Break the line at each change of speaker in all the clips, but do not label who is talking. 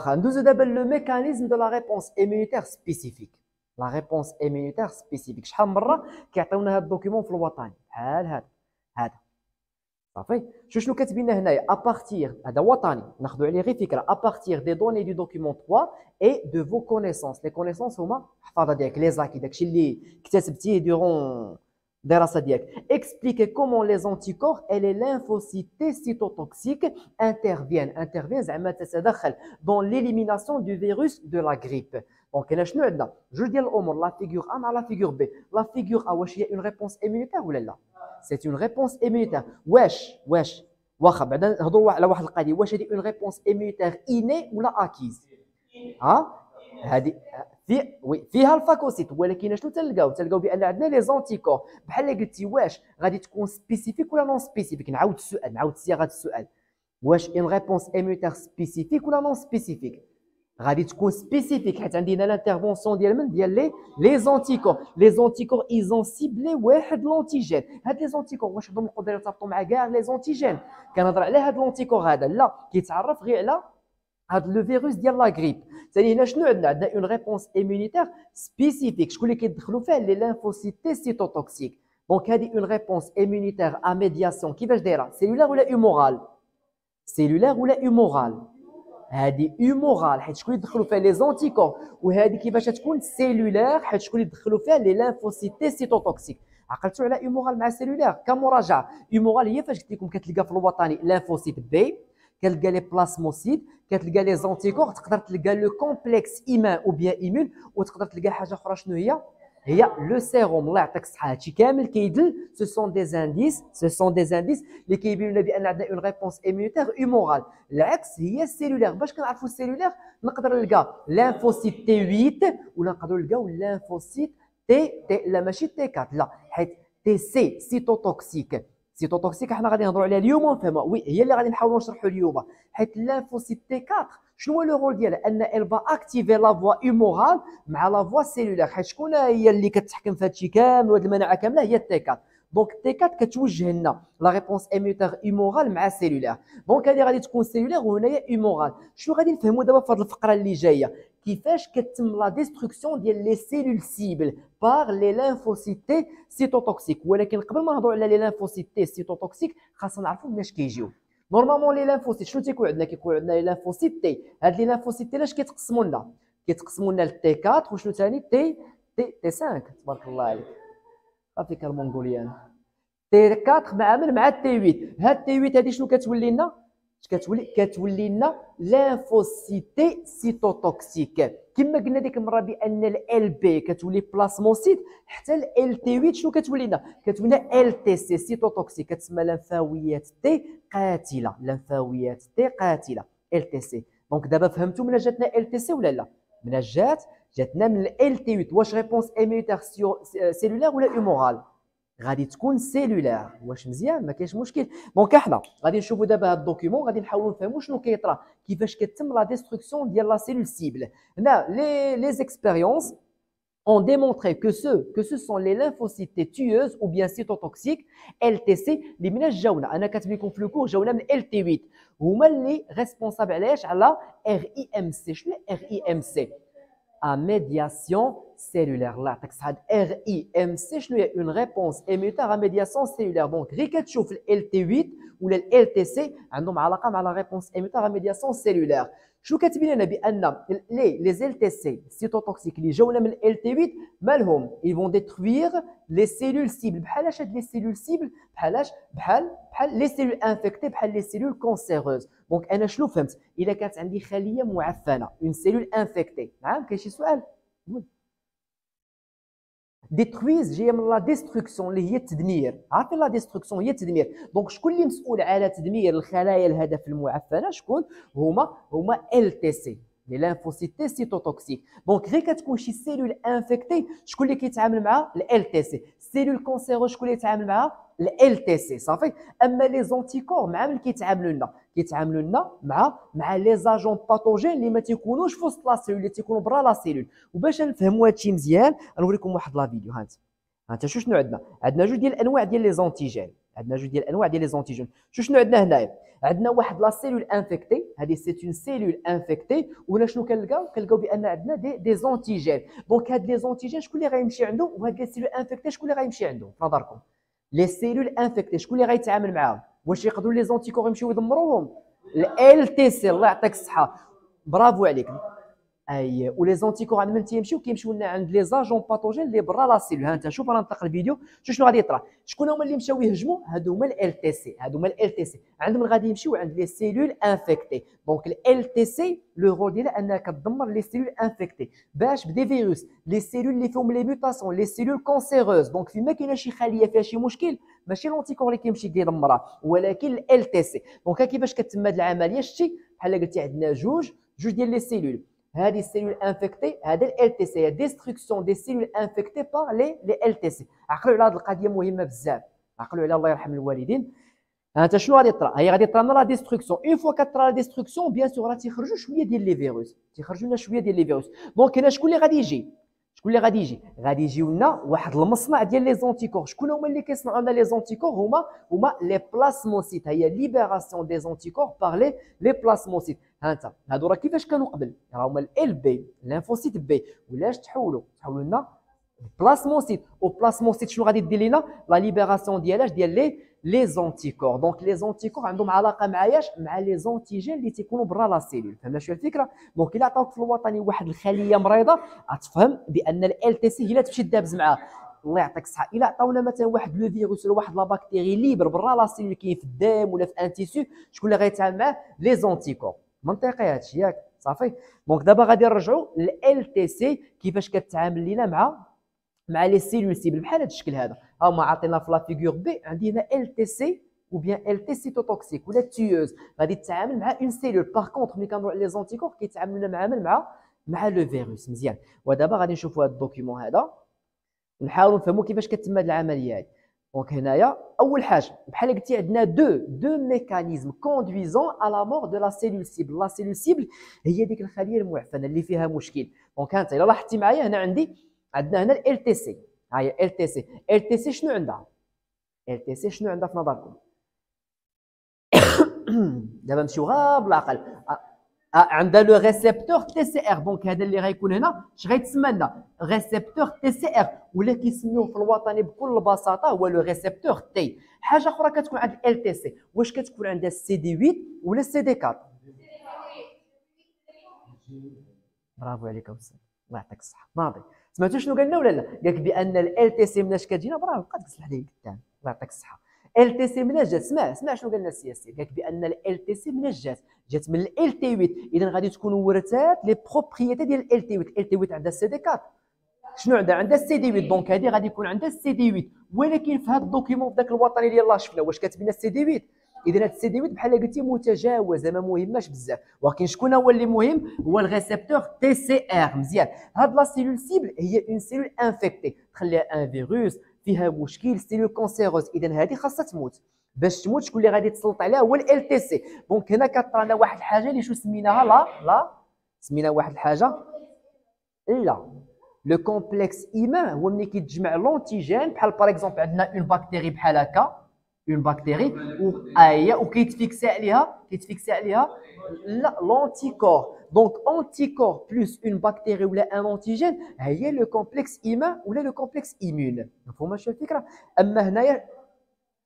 ندوزو دابا le mécanisme de la réponse immunitaire spécifique la réponse immunitaire spécifique شحال من مره كيعطيونا هاد ال document في الوطني بحال هذا هذا صافي شو شنو كاتبين هنايا à partir هذا وطني ناخذوا عليه غير فكره à partir des données du document 3 et de vos connaissances les connaissances هما حفاظه ديالك les acquis داكشي اللي اكتسبتيه durant الدراسه ديالك expliquer comment les anticorps et les lymphocytes cytotoxiques interviennent interviennent زعما تتدخل dans l'élimination du virus de la grippe. donc هنا شنو عندنا جوج ديال الأمور la figure A مع la figure B la figure A واش هي une réponse immunitaire ولا لا c'est une réponse immunitaire واش واش واخا بعدا نهضروا على واحد القضية واش هذه une réponse immunitaire innée ولا acquise ها هذه في وي فيها ال phagocytes ولكن شنو تلقاو تلقاو بأن عندنا les anticorps بحال اللي قلتي واش غادي تكون spécifique ولا non spécifique نعاود السؤال نعاود صياغه السؤال. واش une réponse immunitaire spécifique ولا non spécifique غادي تكون spécifique حيت عندنا l'intervention ديال من؟ ديال les les anticorps les anticorps ils ont ciblé واحد l'antigène هاد les anticorps واش عندهم القدرة يرتبطوا مع كاع les antigènes كنهضر على هاد l'anticorps هذا. لا كيتعرف غير على هاد le virus ديال la grippe ثاني هنا شنو عندنا عندنا une réponse immunitaire spécifique شكون اللي كيدخلوا فيها les lymphocytes cytotoxiques donc هذه une réponse immunitaire à médiation كيفاش دايره cellulaire ولا humorale cellulaire ولا humorale هذه humorale حيت شكون اللي يدخلوا فيها les anticorps وهذه كيفاش تكون cellulaire حيت شكون اللي يدخلوا فيها les lymphocytes cytotoxiques عقلتوا على humorale مع cellulaire كمراجعه humorale هي فاش قلت لكم كتلقى في الوطني lymphocytes B كتلقى les plasmocytes كتلقى les anticorps تقدر تلقى le complexe immun ou bien immun وتقدر تلقى حاجة أخرى شنو هي؟ هي le sérum الله يعطيك الصحة. هادشي كامل كيدل ce sont des indices ce sont des indices اللي كيبينوا لنا بأن عندنا une réponse immunitaire humorale العكس هي ال cellulaire باش كنعرفوا ال cellulaire نقدر نلقى lymphocytes T 8 ولا نقدروا نلقاو لانفوسيت تي تي لا ماشي T 4 لا حيت TC cytotoxiques cytotoxiques حنا غادي نهضروا عليها اليوم ونفهمها oui هي اللي غادي نحاولوا نشرحوا اليوم حيت lymphocytes T 4 شنو هو le rôle ديالها elle va activer la voie humorale مع la voie cellulaire حيت شكون هي اللي كتحكم في هادشي كامل وهاد المناعه كامله هي T 4 donc T 4 كتوجه لنا la réponse immunitaire humorale مع cellulaire donc هذه غادي تكون cellulaire وهنايا humorale شنو غادي نفهموا دابا في هذه الفقره اللي جاية كيفاش كتم la destruction ديال les cellules cibles par les lymphocytes cytotoxiques ولكن قبل ما نهضروا على les lymphocytes cytotoxiques خاصنا نعرفوا مناش كيجيو normalement les lymphocytes شنو تيكون عندنا كيكون عندنا les lymphocytes T هاد les lymphocytes T لاش كيتقسموا لنا كيتقسموا لنا ل T 4 وشنو ثاني T T T 5 تبارك الله عليك صافي المونغوليان T 4 مع من مع T 8 هاد T 8 هادي شنو كتولي لنا كتولي كتولي لنا lymphocytes cytotoxiques كما قلنا ديك المره بان LB كتولي plasmocytes حتى LT 8 شنو كتولي لنا كتولي لنا LTC cytotoxiques كتسمى لمفاويات T قاتله لمفاويات T قاتله LTC donc دابا فهمتوا من جاتنا LTC ولا لا من جات جاتنا من LT 8 واش réponse immunitaire cellulaire ولا humorale غادي تكون cellulaire واش مزيان؟ ما كاينش مشكل. donc إحنا غادي نشوفوا دابا هذا ال document غادي نحاولوا نفهموا شنو كيطرا كيفاش كتم la destruction ديال la cellule cible هنا les les expériences ont démontré que ce, que ce sont les lymphocytes tueuses ou bien cytotoxiques LTC اللي من جاونا أنا كاتب لكم في ال cours جاونا من LT8 هما اللي responsables علاش على RIMC شنو RIMC à médiation cellulaire. Là, RIMC, هي une réponse immunitaire à médiation cellulaire. Donc, غير كتشوف LT8 ou le LTC, عندنا la réponse immunitaire à médiation cellulaire. شنو كاتبين لنا بأن les les LTC cytotoxiques اللي جاونا من LT 8 مالهم؟ Ils vont détruire les cellules cibles. بحالاش هاد les cellules cibles بحالاش بحال بحال les cellules infectées بحال les cellules cancéreuses donc أنا شنو فهمت؟ إلا كانت عندي خلية معفنة une cellule infectée نعم كاين شي سؤال؟ détruisent جاية من la destruction اللي هي التدمير عارفين la destruction هي التدمير donc شكون اللي مسؤول على تدمير الخلايا الهدف المعفنه شكون هما هما LTC les lymphocytes cytotoxiques donc غير كتكون شي cellule infectée شكون اللي كيتعامل مع LTC cellule cancéreuse شكون اللي يتعامل مع LTC صافي اما les anticorps مع من كيتعاملوا لنا كيتعاملوا لنا مع مع les agents pathogènes اللي ما تيكونوش في وسط la cellule اللي تيكونوا برا la cellule وباش نفهموا هادشي مزيان غنوريكم واحد la vidéo ها انت ها انت شو شنو عندنا عندنا جوج ديال الانواع ديال les antigènes عندنا جوج ديال الأنواع ديال les antigènes شو شنو عندنا هنايا؟ عندنا واحد la cellule infectée هذه c'est une cellule infectée ولا شنو كنلقاو؟ كنلقاو بأن عندنا des des antigènes donc هاد les antigènes شكون اللي غيمشي عنده وهاد les cellules infectées شكون اللي غيمشي عنده في نظركم. les cellules infectées شكون اللي غيتعامل معاهم؟ واش يقدروا les anticorps يمشيو يدمروهم؟ LTC الله يعطيك الصحة. برافو عليك. أي و les anticorps عند من تيمشيو كيمشيو لنا عند les agents pathogènes اللي برا la cellule ها أنت شوف أنا نطلق الفيديو. شوف شنو غادي يطرا. شكون هما اللي مشاو يهجموا؟ هادو هما LTC هادو هما LTC عندهم غادي يمشيو عند les cellules infectées donc LTC le rôle ديالها أنها كتدمر les cellules infectées باش ب des virus. les cellules اللي فيهم les mutations les cellules cancéreuses donc فيما كاينة شي خليه فيها شي مشكل ماشي l'anticorps اللي كيمشي كيدمرها ولكن LTC donc كيفاش كتم هذه العملية شتي؟ بحال قلتي عندنا جوج جوج ديال les cellules هذه ال cellule infectée هذا LTC destruction des cellules infectées par les LTC عقلوا على هذه القضية مهمة بزاف. عقلوا على الله يرحم الوالدين. انت شنو غادي طرا هي غادي طرا la destruction une fois كطرا la destruction bien sûr راه تيخرجوا شوية ديال les virus تيخرجوا لنا شوية ديال les virus donc هنا شكون اللي غادي يجي؟ شكون اللي غادي يجي؟ غادي يجيو لنا واحد المصنع ديال les anticorps. شكون هما اللي كيصنعوا لنا les anticorps؟ هما هما les plasmocytes. هي libération des anticorps par les les plasmocytes ها انت هادو راه كيفاش كانوا قبل؟ راه هما LB lymphocytes B ولاش تحولوا؟ تحولوا لنا plasmocytes. و plasmocytes شنو غادي دير لنا la libération ديالاش ديال les les anticorps donc les anticorps عندهم علاقة مع ياش مع les antigènes اللي تيكونوا برا la cellule فهمنا شنو الفكرة؟ donc إلا عطاوك في الوطني واحد الخلية مريضة غتفهم بأن ال TC هي اللي تمشي تدابز معاه. الله يعطيك الصحة. إلا عطاونا مثلا واحد le virus ولا واحد la bactérie libre برا la cellule كاين في الدم ولا في un tissu شكون اللي غيتعامل معاه؟ les anticorps منطقي هادشي ياك؟ صافي. donc دابا غادي نرجعوا لل TC كيفاش كتعامل لينا مع مع les cellules cibles بحال هذا الشكل هذا. ها هما عاطينا في la figure B عندي هنا ال TC ou bien ال T cytotoxique ولا tueuse غادي تتعامل مع une cellule par contre ملي كنروح les anticorps كيتعاملوا مع مع مع le virus مزيان. ودابا غادي نشوفوا هذا ال document هذا. نحاولوا نفهموا كيفاش كتم هذه العملية هذه donc هنايا أول حاجة بحال قلتي عندنا de deux mécanismes conduisant à la mort de la cellule cible la cellule cible هي ديك الخلية المعفنة اللي فيها مشكل. donc انت إلا لاحظتي معايا هنا عندي عندنا هنا ال TC ها هي ال TC ال TC شنو عندها؟ ال TC شنو عندها في نظركم؟ دابا نمشيو غير بالعقل عندها le récepteur TCR donc هذا اللي غيكون هنا. اش غيتسمى لنا récepteur TCR ولا كيسميوه في الوطني بكل بساطة هو le récepteur T حاجة أخرى كتكون عند ال TC واش كتكون عندها السي دي 8 ولا السي دي 4 برافو عليك أستاذ. الله يعطيك الصحة. ناضي. سمعتوا شنو قالنا ولا لا؟ قالك بأن ال تي سي مناش كتجينا برافو بقى تقص عليه قدام الله يعطيك الصحة. ال تي سي مناش جات سمع سمع شنو قالنا السياسي قالك بأن ال تي سي مناش جات جات من ال تي 8 اذا غادي تكون ورثات لي بروبريتي ديال ال تي 8 ال تي 8 عندها السي دي 4 شنو عندها؟ عندها السي دي 8 دونك هذه غادي يكون عندها السي دي 8 ولكن في هذا الدوكيومون في ذاك الوطني اللي يلاه شفنا واش كاتبين السي دي 8 إذا هذا السي دي 8 بحال قلتي متجاوزه ما مهماش بزاف. ولكن شكون هو اللي مهم؟ هو الريسبتور تي سي ار مزيان. هاد la cellule cible هي une cellule infectée تخليها un virus فيها مشكل cellule cancéreuse إذا هذه خاصها تموت. باش تموت شكون اللي غادي تسلط عليها؟ هو ال TC donc هنا كطرانا واحد الحاجة اللي شو سميناها؟ لا لا. سمينا واحد الحاجة؟ لا. le complexe immun هو ملي كيتجمع l'antigène بحال par exemple عندنا une bactérie بحال هكا. une bactérie و ايا وكيتفيكسي عليها كيتفيكسي عليها لا لونتيكور دونك انتيكور بلس اون باكتيري ولا ان انتيجين هي لو كومبلكس ايمان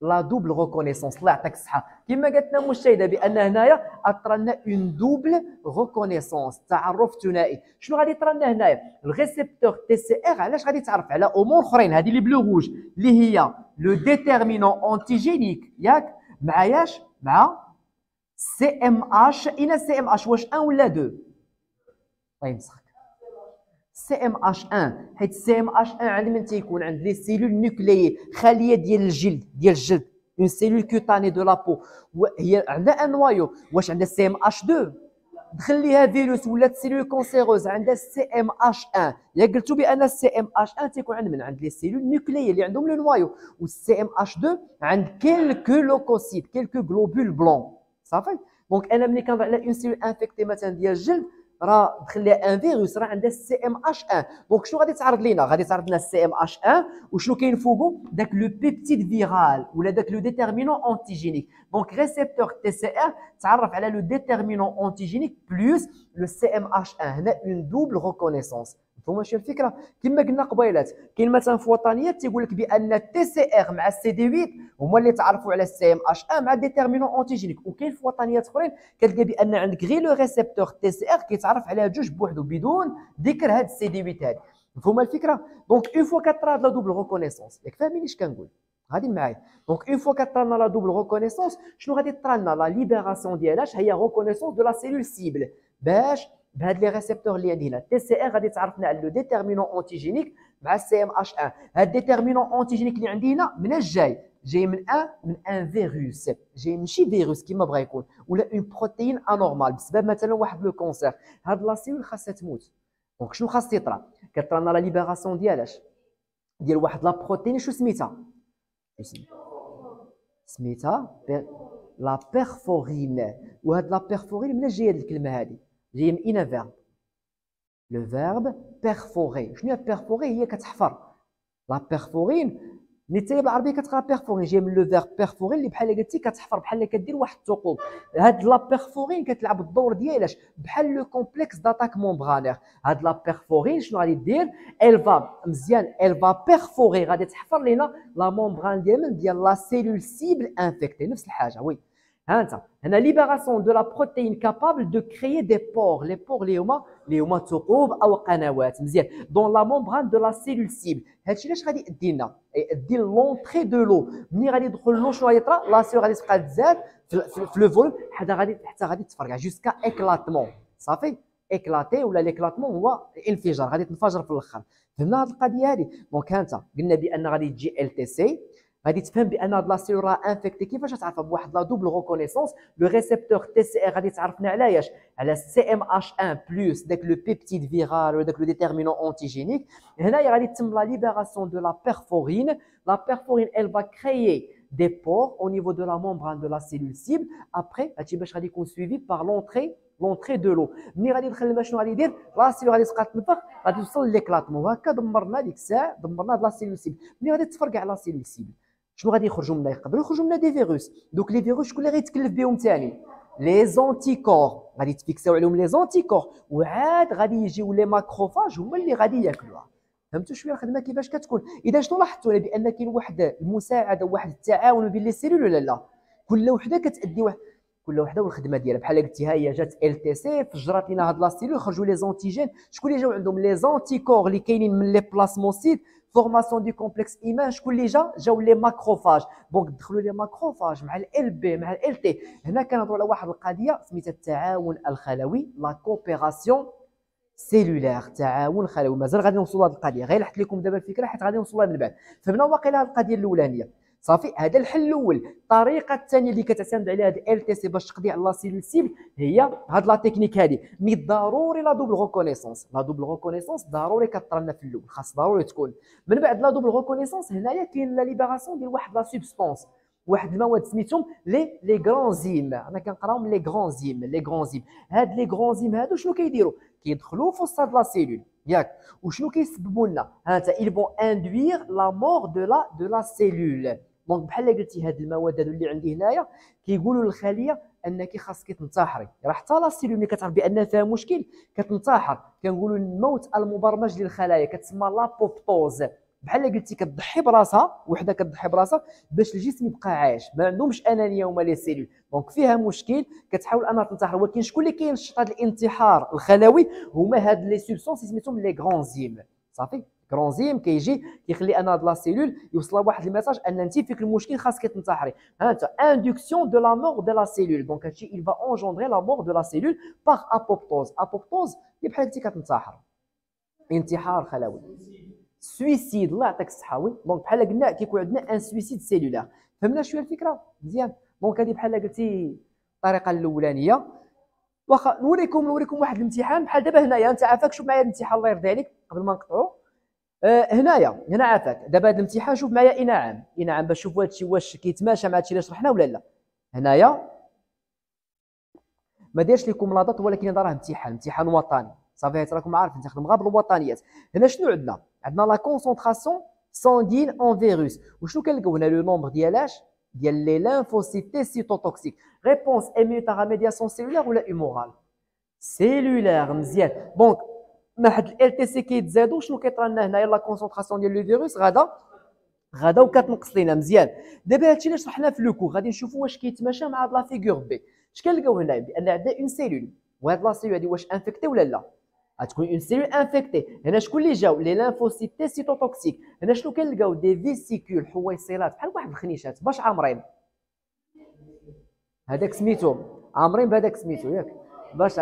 لا دوبل ريكونيسونس الله يعطيك الصحه كما قالت لنا مشاهده بان هنايا اطرنا اون دوبل ريكونيسونس تعرف ثنائي شنو غادي يطرنا هنايا الريسبتور تي سي ار علاش غادي تعرف على امور اخرين هذه اللي بلو روج اللي هي لو ديتيرمينون انتيجينيك ياك مع ياش مع سي ام اش اين سي ام اش واش ان ولا دو طيب مسخك سي ام اش 1 حيت سي ام اش 1 عند من تيكون عند لي سيلول نيوكليي خليه ديال الجلد ديال الجلد. اون سيلول كوتاني دو لابو هي عندها ان نوايو واش عندها سي ام اش 2 دخل ليها فيروس ولات سيلول كونسيروز عندها سي ام اش 1 يا قلتو بأن السي ام اش 1 تيكون عند من عند لي سيلول نيوكليي اللي عندهم لو نوايو وال CMH 2 عند quelques leucocytes quelques globules blancs صافي؟ donc أنا ملي كنهضر على une cellule infectée مثلا ديال الجلد راه دخل لها un virus راه عندها ال CMH 1 donc شنو غادي تعرض لينا؟ غادي تعرض لنا ال CMH 1 وشنو كاين فوقو؟ داك le peptide viral ولا داك le déterminant antigénique donc récepteur TCR تعرف على le déterminant antigénique plus le CMH 1 هنا une double reconnaissance مفهوم شي الفكرة. كما قلنا قبيلات كاين مثلا في وطنيات تيقول لك بأن ال TCR مع السي دي 8 هما اللي تعرفوا على ال CMH un مع déterminant antigénique وكاين في وطنيات أخرين كتلقى بأن عندك غير le récepteur TCR كيتعرف عليها جوج بوحدو بدون ذكر هاد السي دي 8 هادي. مفهوم الفكرة؟ donc une fois كطرا la double reconnaissance ياك فاهمين اش كنقول؟ غادي معايا. donc une fois كطرا la double reconnaissance شنو غادي طرا لنا la libération ديالها هي reconnaissance de la cellule cible باش بهاد les récepteurs اللي عندي هنا TCR غادي تعرفنا على le déterminant antigénique مع ال CMH 1 هاد déterminant antigénique اللي عندي هنا من جاي جاي من un من un virus. جاي ماشي فيروس كيما بغا يكون ولا une protéine anormale بسبب مثلا واحد le cancer. هاد la cellule خاصها تموت. donc شنو خاص يطرا؟ كطرا لنا la libération ديالاش ديال واحد la protéine شو سميتها؟ سميتها لا بيرفورين وهاد لا بيرفورين منين جاية هاد الكلمة هادي. جاي من اين فيرب لو فيرب بيرفوري شنو هي بيرفوري هي كتحفر لا بيرفورين نيتايا بالعربية كتقرأ بيرفورين جاي من لو فيرب بيرفورين اللي بحال قلتي كتحفر بحال كدير واحد الثقوب هاد لا بيرفورين كتلعب الدور ديالاش بحال لو كومبلكس داتاك مونبرانير هاد لا بيرفورين شنو غادي دير؟ الفا مزيان الفا بيرفوري غادي تحفر لينا لا مونبران ديال من ديال لا سيلول سيبل انفيكتي نفس الحاجة وي ها هنا ليبراسيون دو لا بروتين كابابل دو كريي دي بور لي بور اللي هما اللي هما ثقوب أو قنوات مزيان دون لا مونبران دو لا سيلول سيبل هادشي علاش غادي يدي لنا يدي لونتري دو لو ملي غادي يدخل لو شنو غادي يطرا لا سيلول غادي تبقى تزاد في لو فوليوم حتى غادي حتى غادي تفرقع جوسكا اكلاتمون صافي اكلاتي ولا ليكلاتمون هو انفجار غادي تنفجر في الآخر فهمنا هاد القضية هادي دونك هانتا قلنا بان غادي تجي ال تي سي غادي تفهم بان هاد la cellule راه infectée كيفاش تعرفها بواحد la double reconnaissance le récepteur TCR غادي تعرفنا علاش على CMH 1 plus داك le peptide viral ولا داك le déterminant antigénique هنايا غادي تتم la libération de la perforine la perforine elle va créer des pores au niveau de la membrane de la cellule cible. Après هادشي باش غادي يكون suivi par l'entrée l'entrée de l'eau ملي غادي يدخل الماء شنو غادي يدير la cellule غادي تبقى تنفخ غادي توصل l'éclatement وهكا دمرنا ديك الساعة دمرنا هاد la cellule cible ملي غادي تفرقع la cellule cible شنو غادي يخرجوا منا يقدروا يخرجوا منا des virus. Donc les virus شكون اللي غيتكلف بهم ثاني les anticorps غادي تفيكساو عليهم les anticorps وعاد غادي يجيو les macrophages هما اللي غادي ياكلوها. فهمتوا شوية الخدمة كيفاش كتكون؟ إذا شنو لاحظتوا؟ بأن كاين واحد المساعدة واحد التعاون بين les cellules ولا لا؟ كل وحدة كتأدي واحد كل وحدة والخدمة ديالها. بحال قلتي ها هي جات ال TC فجرات لنا هاد la cellule خرجوا les antigènes شكون اللي جاو عندهم؟ les anticorps اللي كاينين من les plasmocytes formation de complexe immun شكون اللي جا جاو les macrophages donc دخلوا les macrophages مع ال B مع ال T هنا كنهضروا على واحد القضية سميتها التعاون الخلوي la coopération cellulaire تعاون خلوي مازال غادي نوصلوا لهذه القضية غير لحت لكم دابا الفكرة حيت غادي نوصلوا من بعد فهمنا واقيلا القضية الاولانيه صافي هذا الحل الأول. الطريقة الثانية اللي كتعتمد عليها هذه ال TC باش تقضي على لا هي هاد la technique هذه mais ضروري la double reconnaissance la double reconnaissance ضروري كطرى لنا في الأول خاص ضروري تكون. من بعد la double reconnaissance هنايا كاين la libération ديال واحد la substance واحد المواد سميتهم les les granzymes. أنا كنقراهم les granzymes les granzymes. هاد les granzymes هادو شنو كيديروا؟ كيدخلوا في وسط هاد la cellule. ياك. وشنو كيسببوا لنا؟ ها انت ils vont induire la mort de la de la cellule. donc بحال قلتي هاد المواد اللي عندي هنايا كيقولوا للخليه أنك خاصك تنتحري. راه حتى la cellule ملي كتعرف بان فيها مشكل كتنتحر. كنقولوا الموت المبرمج للخلايا كتسمى l'apoptose. بحال قلتي كتضحي براسها وحدة كتضحي براسها باش الجسم يبقى عايش. ما عندهمش أنانية هما les cellules donc فيها مشكل كتحاول أنها تنتحر. ولكن شكون اللي كينشط هذا الانتحار الخلوي؟ هما هاد les substances سميتهم les granzymes. صافي؟ granzyme كيجي كيخلي ان هاد la cellule يوصل واحد ال message أن انت فيك المشكل خاصك تنتحري ها أنت induction de la mort de la cellule donc هادشي il va engendrer la mort de la cellule par apoptose. Apoptose اللي بحال قلتي كتنتحر. انتحار خلوي suicide الله يعطيك الصحة oui. Donc بحال قلنا كيكون عندنا un suicide cellulaire فهمنا شوية الفكرة؟ مزيان. donc هذه بحال قلتي الطريقة الأولانية. واخا نوريكم نوريكم واحد الامتحان. بحال دابا هنايا أنت عافاك. شوف معايا الامتحان الله يرضي عليك. قبل ما نقطعوا آه هنايا هنا عافاك. دابا هذا الامتحان شوف معايا اي اي نعم باش شوفوا هادشي واش كيتماشى مع هادشي اللي شرحنا ولا لا. هنايا. ما دايرش لكم لاضات ولكن راه امتحان امتحان وطني. صافي راكم عارفين تخدم غير بالوطنيات هنا شنو عندنا؟ عندنا لا كونسونطراسيون سانغين اون فيروس وشنو كنلقاو هنا؟ لو نومبر ديالاش ديال لي لانفوسيت تي سيتوتوكسيك ريبونس ايميوتار ميدياسيون سيلولار ولا هيمورال سيلولار مزيان. دونك ما حد ال تي سي كيتزادوا شنو كيطرى لنا هنايا لا كونسونطراسيون ديال لو فيروس غادا غادا وكتنقص لينا مزيان. دابا هادشي اللي شرحنا في le cours غادي نشوفوا واش كيتماشى مع هاد la figure B. اش كنلقاو هنا؟ بأن عندنا une cellule وهاد la cellule هادي واش infectée ولا لا؟ غتكون une cellule infectée هنا شكون اللي جاو؟ les lymphocytes T cytotoxiques هنا شنو كنلقاو؟ des vésicules حويصلات. بحال واحد الخنيشات باش عامرين. هذاك سميتو عامرين بهذاك سميتو ياك. باش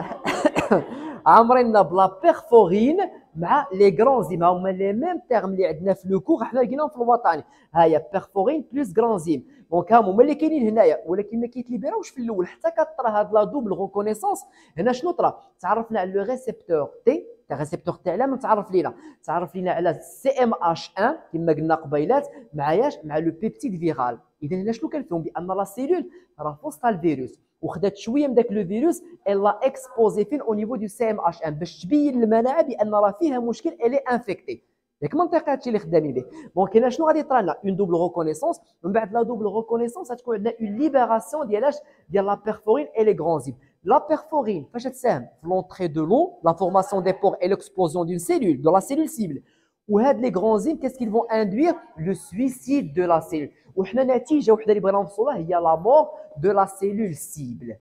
عامرين ب la perforine مع les granzymes هما les mêmes termes اللي عندنا في le cours حنا لقيناهم في الوطني. ها هي perforine plus granzyme donc هما اللي كاينين هنايا ولكن ما كيتليبيراوش في الأول. حتى كطرا هاد la double reconnaissance هنا شنو طرا؟ تعرفنا على le récepteur T تاع récepteur تاع من تعرف لينا. تعرف لينا على CMH 1 كما قلنا قبيلات مع ياش مع le peptide viral. اذا هنا شنو كنفهم بأن la cellule راه في وسط الفيروس وخدات شوية من داك le virus الا اكسبوزي فين؟ أو نيفو دو سي ام اش 1 باش تبين للمناعه بأن راه فيها مشكل الي انفيكتي ياك منطقه هادشي اللي خدامين به. دونك هنا شنو غادي يطرى لنا؟ اون دوبل ريكونيسونس من بعد لا دوبل ريكونيسونس غتكون عندنا اون ليبراسيون ديال اش؟ ديال لا بيرفورين اي لي غرانزيم La perforine, c'est l'entrée de l'eau, la formation des pores et l'explosion d'une cellule, de la cellule cible. Ou les grands enzymes, qu'est-ce qu'ils vont induire Le suicide de la cellule. Où l'on atteint jusqu'à l'équilibre en solide, il y a la mort de la cellule cible.